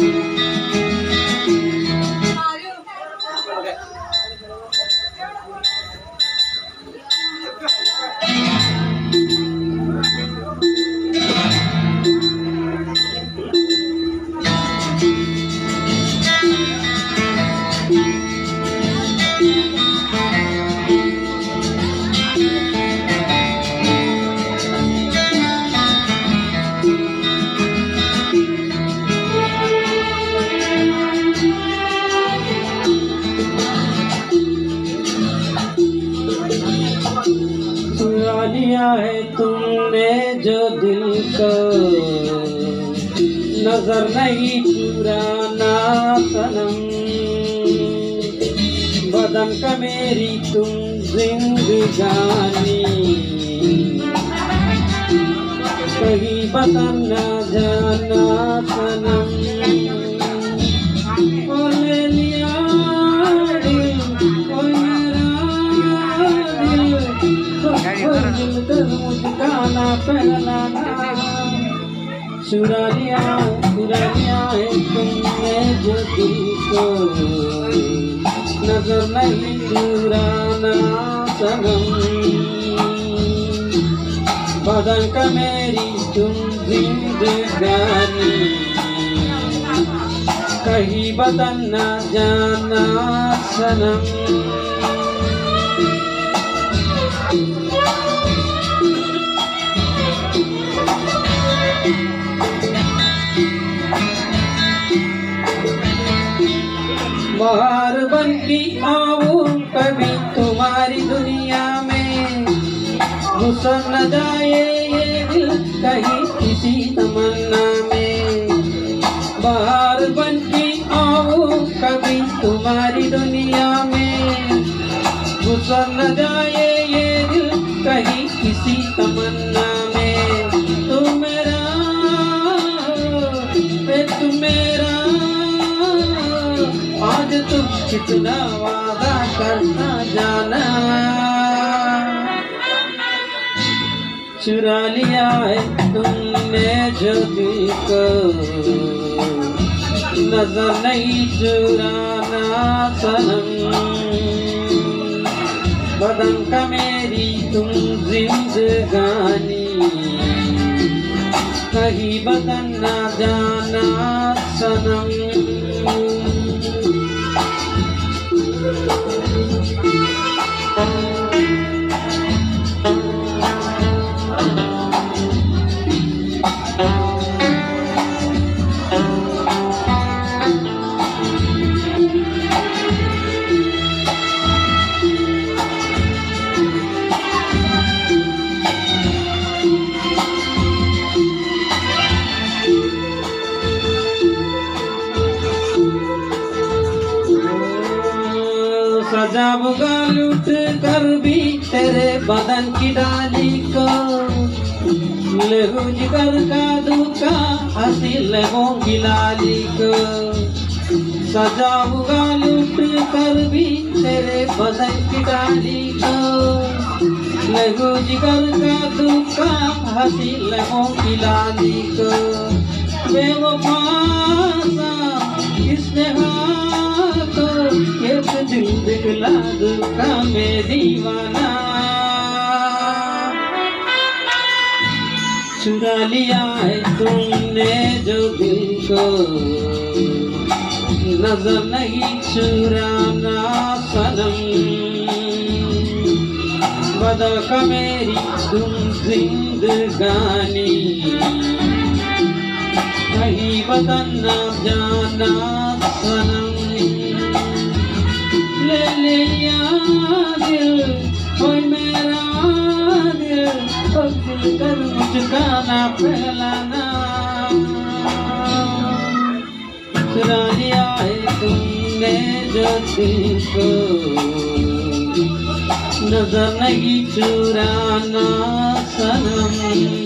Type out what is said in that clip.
चुरा लिया है तुमने जो दिल को। नज़र नहीं चुराना सनम। बदन का मेरी तुम जिंदगानी। कहीं बदन न जाना सनम। पहलाना चुरा लिया चुरा है तुमने जो दिल को नज़र नहीं चुराना सनम। बदन का मेरी तुम जिंदगानी कहीं बदन न जाना सनम। बाहर बन की आऊँ कभी तुम्हारी दुनिया में। घुसन न जाए ये दिल कहीं किसी तमन्ना में। बाहर बन की आऊँ कभी तुम्हारी दुनिया में। घुसन न जाए ये दिल कहीं किसी तमन्ना तुम कितना वादा करना जाना। चुरा लिया है तुमने जो दिल को नज़र नहीं चुराना सनम। बदन का मेरी तुम जिंदगानी। कहीं बदन न जाना सनम। सजा बुगा लूट कर भी तेरे बदन की डाली को लहू जिगर का दुका हँसी लगों की लाली को। सजा बुगा लूट कर भी तेरे बदन की डाली को लहू जिगर का दुखा हँसी लगों की लाली को। बेवफा सा किसने हाथों एक दिल दिखला दुखा में दीवाना चुरा लिया है तुमने जो दिल को नज़र नहीं चुराना सनम बदल का मेरी तुम जिंदगानी कहीं बदन न जाना सनम मुझका ना चुरा दिल को नजर नहीं चुराना सनम